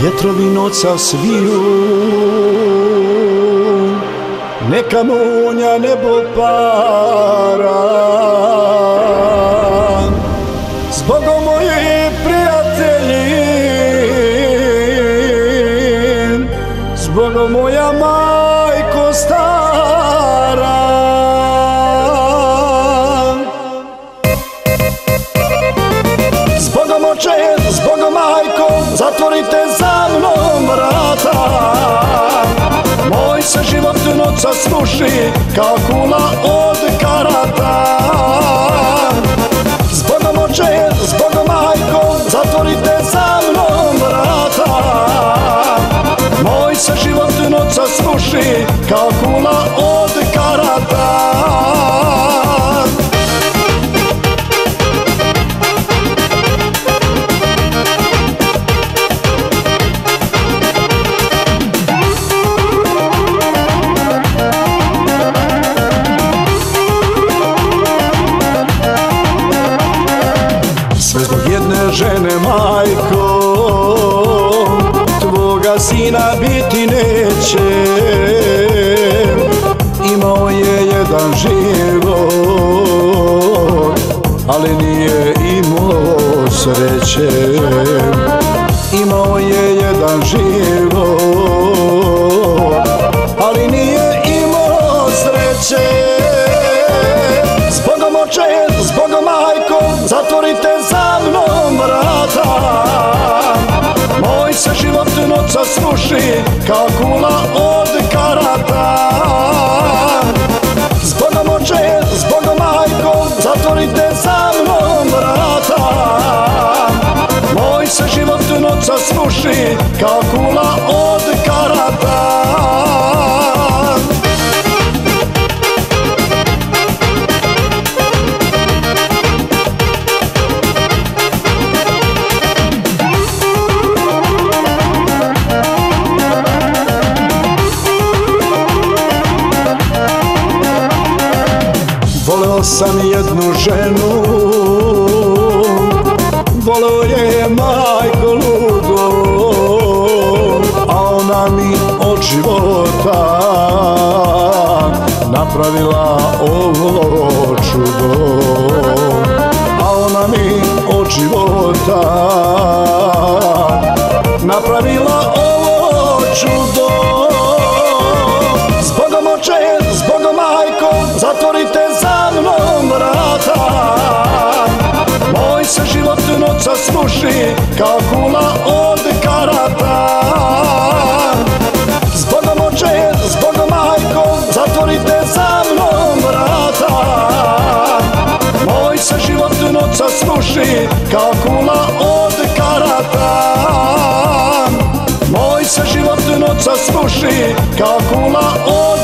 Vjetrovi noca sviju. Neka munja nebo para. Zbogom moji prijatelji Zbogom moja majko stara Zbogom oče, zbogom majko Zatvorite za mnom vrata. Moj se život noca sluši Kao kula od karata. Zbogom oče, zbogom majko Zatvorite za mnom vrata. Moj se život noca sluši Kao kula od žene, majko. Tvoga sina biti neće. Imao je jedan život Ali nije imao sreće. Imao je jedan život sam jednu ženu. Voleo je majko ludo A ona mi od života Napravila ovo čudo. A ona mi od života Napravila ovo čudo. Zbogom oče, zbogom majko, zatvorite za sluši kao kula od karata. Zbogom oče, zbogom majko, zatvorite za mnom vrata. Moj se život noca sluši kao kula od karata. Moj se život noca sluši kao kula od